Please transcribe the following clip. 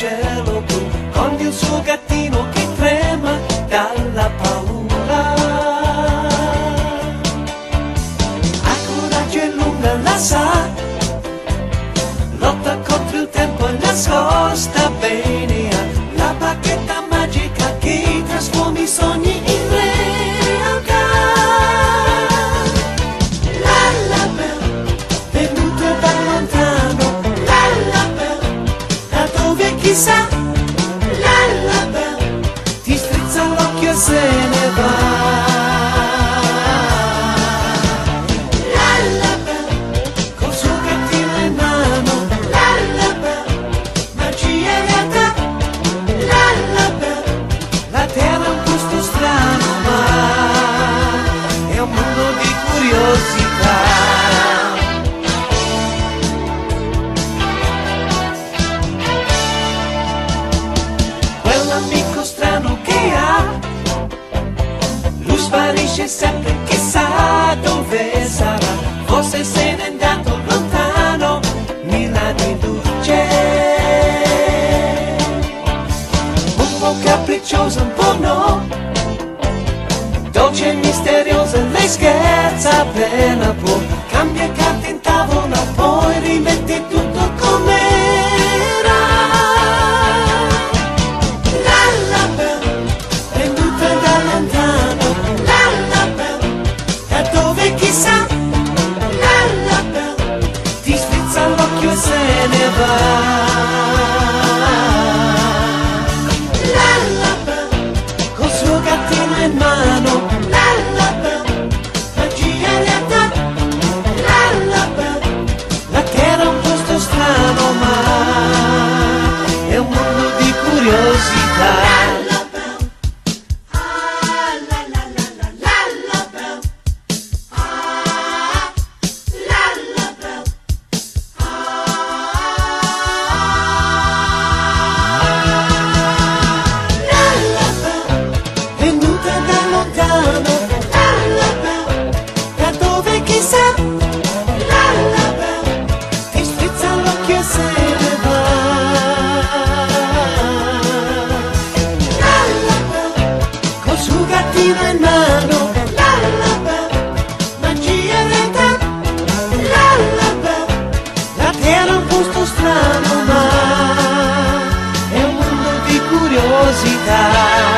cielo blu, con il suo gattino che trema dalla paura. Ha coraggio e lunga la sala. Kisa, la la belle, ti strizza l'occhio se c'è sempre chissà dove sarà. Forse se n'è andato lontano Milano riduce. Un po' capricciosa un po' no. Dolce e misteriosa lei scherza appena può cambia cambia en mano. passos pra no mar. É um mundo de curiosidade.